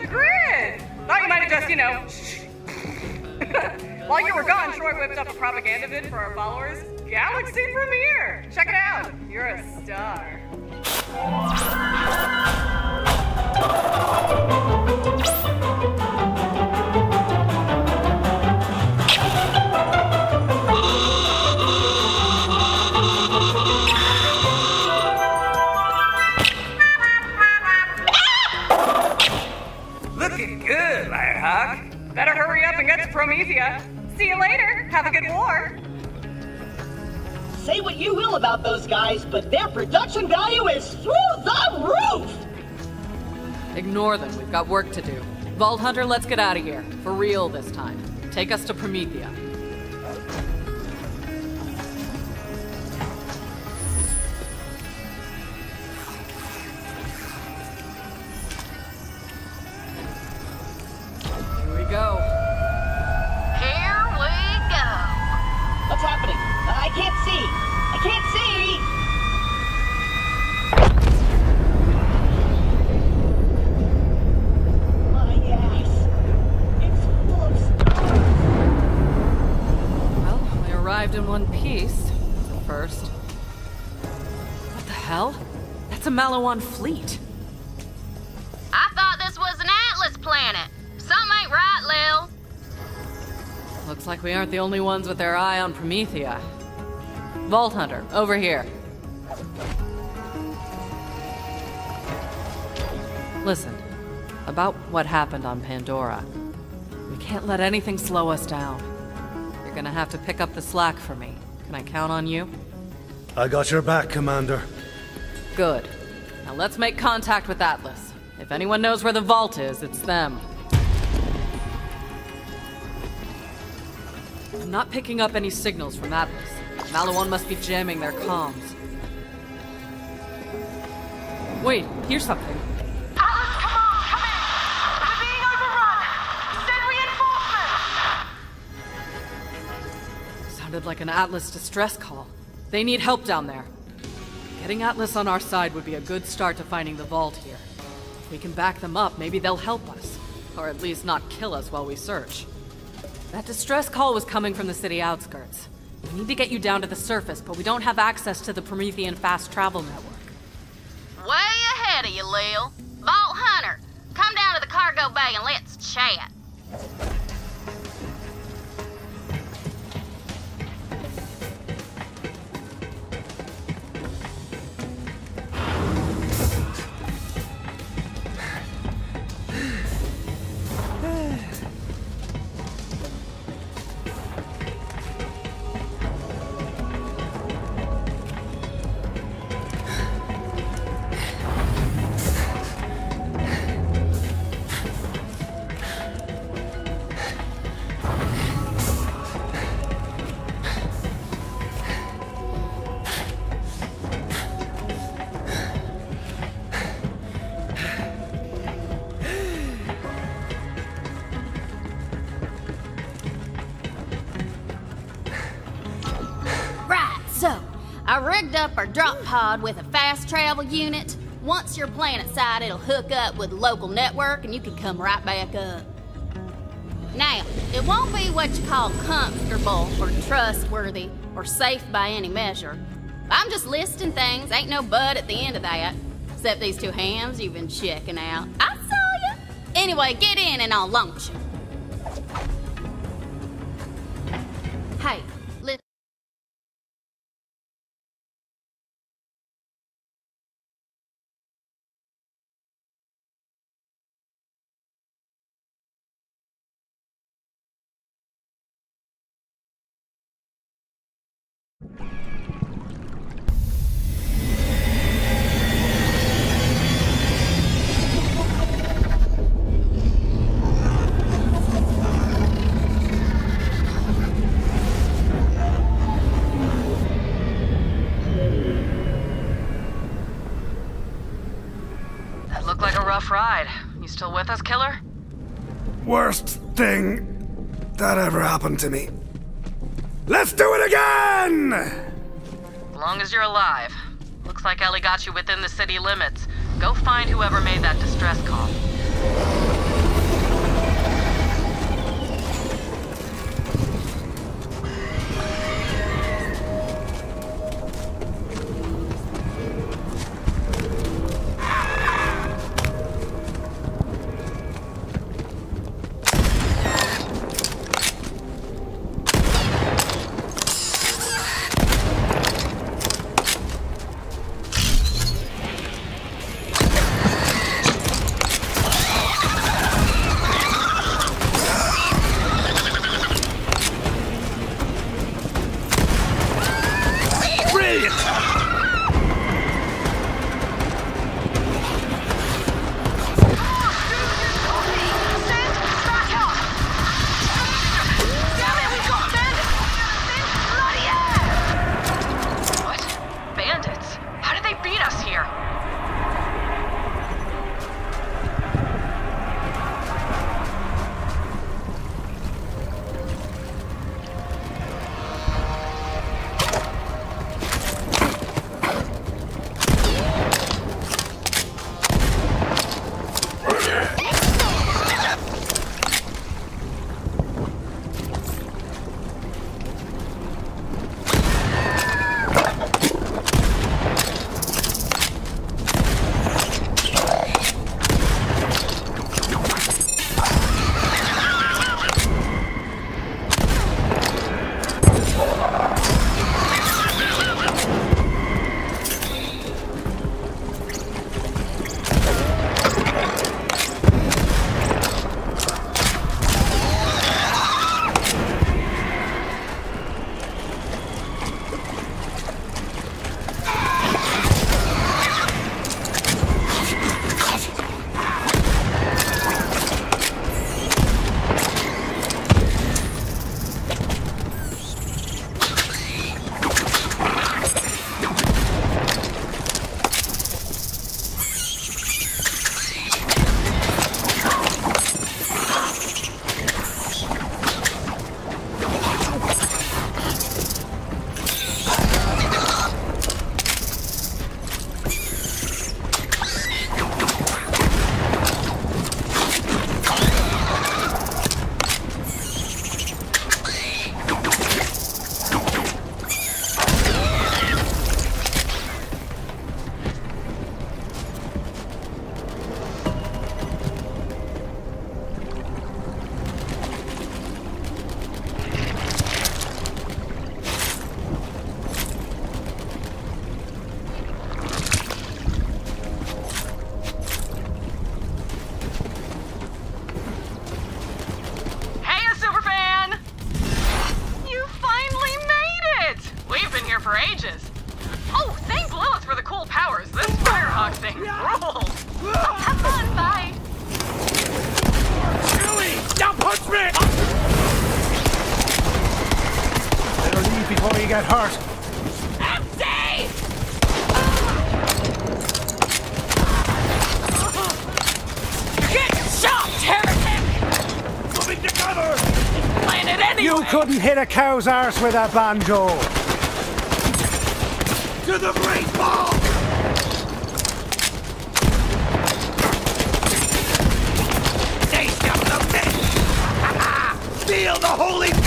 the grid. Thought you might have just, you know. While you were gone, Troy whipped up a propaganda vid for our followers. Galaxy premiere. Check it out. You're a star. Good, Firehawk. Better hurry up and get to Promethea. See you later. Have a good war. Say what you will about those guys, but their production value is through the roof! Ignore them. We've got work to do. Vault Hunter, let's get out of here. For real this time. Take us to Promethea. Hell? That's a Maliwan fleet. I thought this was an Atlas planet. Something ain't right, Lil. Looks like we aren't the only ones with their eye on Promethea. Vault Hunter, over here. Listen, about what happened on Pandora. We can't let anything slow us down. You're gonna have to pick up the slack for me. Can I count on you? I got your back, Commander. Good. Now let's make contact with Atlas. If anyone knows where the vault is, it's them. I'm not picking up any signals from Atlas. Maliwan must be jamming their comms. Wait, here's something. Atlas, come on, come in. We're being overrun. Send reinforcements. Sounded like an Atlas distress call. They need help down there. Getting Atlas on our side would be a good start to finding the vault here. If we can back them up, maybe they'll help us. Or at least not kill us while we search. That distress call was coming from the city outskirts. We need to get you down to the surface, but we don't have access to the Promethean fast travel network. Way ahead of you, Lil. Vault Hunter, come down to the cargo bay and let's chat. Rigged up our drop pod with a fast travel unit. Once you're planet side, it'll hook up with local network and you can come right back up. Now, it won't be what you call comfortable or trustworthy or safe by any measure. I'm just listing things, ain't no bud at the end of that. Except these two hams you've been checking out. I saw ya. Anyway, get in and I'll launch you. That looked like a rough ride. You still with us, killer? Worst thing that ever happened to me. Let's do it again! As long as you're alive. Looks like Ellie got you within the city limits. Go find whoever made that distress call. anyway. You couldn't hit a cow's arse with a banjo. To the great ball! Taste of the fish! Feel the holy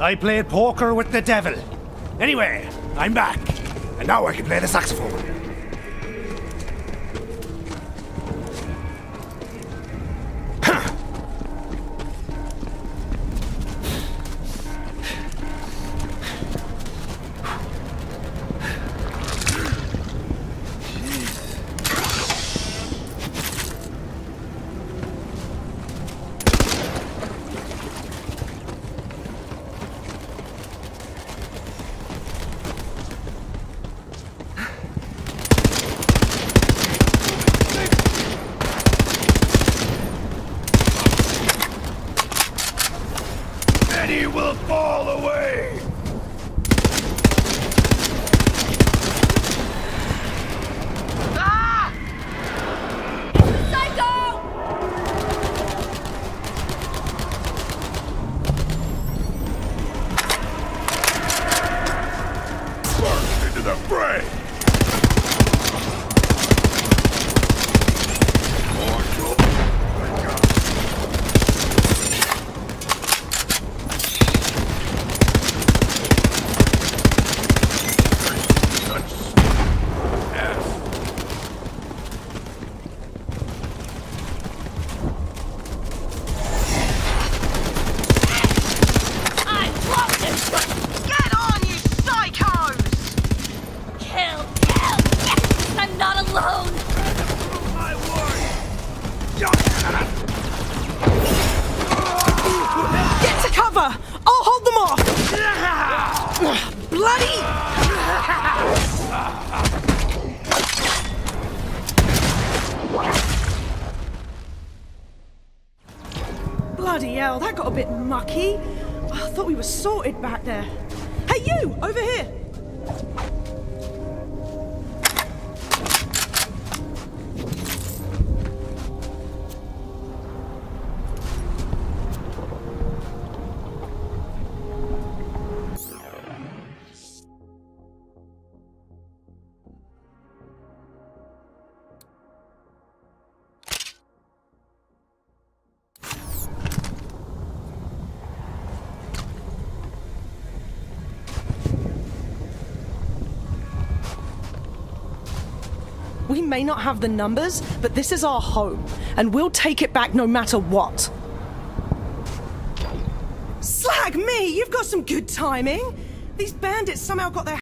I played poker with the devil. Anyway, I'm back. And now I can play the saxophone. Bloody hell, that got a bit mucky. I thought we were sorted back there. Hey, you! Over here! May not have the numbers, but this is our home, and we'll take it back no matter what. Slag me! You've got some good timing! These bandits somehow got their